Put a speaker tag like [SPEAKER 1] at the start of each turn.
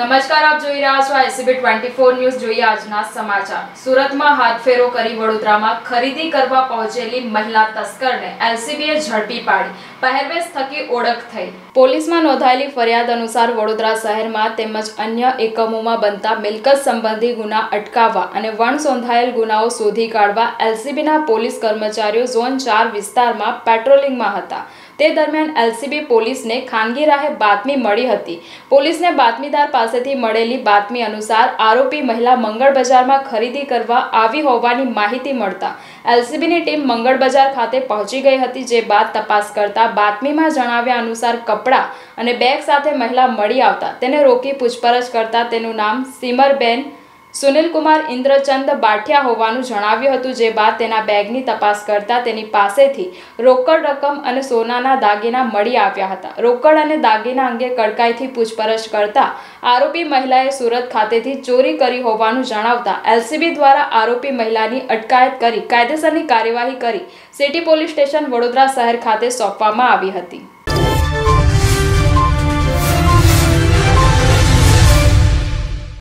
[SPEAKER 1] નમસ્કાર, આપ જોઈ રહ્યા છો એસીબી ટ્વેન્ટી ફોર ન્યૂઝ. જોઈએ આજના સમાચાર. સુરતમાં હાથફેરો કરી વડોદરામાં ખરીદી કરવા પહોંચેલી મહિલા તસ્કરને એલસીબીએ ઝડપી પાડી. પહેરવેશ થકી ઓળખ થઈ. પોલીસમાં નોંધાયેલી ફરિયાદ અનુસાર વડોદરા શહેરમાં તેમજ અન્ય એકમોમાં બનતા મિલકત સંબંધી ગુના અટકાવવા અને વણ સોંધાયેલ ગુનાઓ શોધી કાઢવા એલસીબીના પોલીસ કર્મચારીઓ ઝોન ચાર વિસ્તારમાં પેટ્રોલિંગમાં હતા. તે દરમિયાન એલસીબી પોલીસને ખાનગી રાહે બાતમી મળી હતી. પોલીસને બાતમીદાર પાસેથી મળેલી બાતમી અનુસાર આરોપી મહિલા મંગળ બજારમાં ખરીદી કરવા આવી હોવાની માહિતી મળતા એલસીબીની ટીમ મંગળ બજાર ખાતે પહોંચી ગઈ હતી, જે બાદ તપાસ કરતા બાતમીમાં જણાવ્યા અનુસાર કપડાં અને બેગ સાથે મહિલા મળી આવતા તેને રોકી પૂછપરછ કરતા તેનું નામ સિમરબેન સુનિલકુમાર ઇન્દ્રચંદ બાઠિયા હોવાનું જણાવ્યું હતું, જે બાદ તેના બેગની તપાસ કરતા તેની પાસેથી રોકડ રકમ અને સોનાના દાગીના મળી આવ્યા હતા. રોકડ અને દાગીના અંગે કડકાઈથી પૂછપરછ કરતા આરોપી મહિલાએ સુરત ખાતેથી ચોરી કરી હોવાનું જણાવતા એલસીબી દ્વારા આરોપી મહિલાની અટકાયત કરી કાયદેસરની કાર્યવાહી કરી સિટી પોલીસ સ્ટેશન વડોદરા શહેર ખાતે સોંપવામાં આવી હતી.